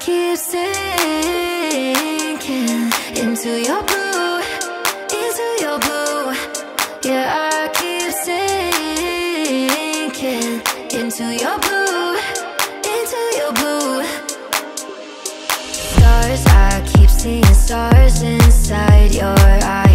keep sinking into your blue, into your blue. Yeah, I keep sinking into your blue, into your blue. Stars, I keep seeing stars inside your eyes.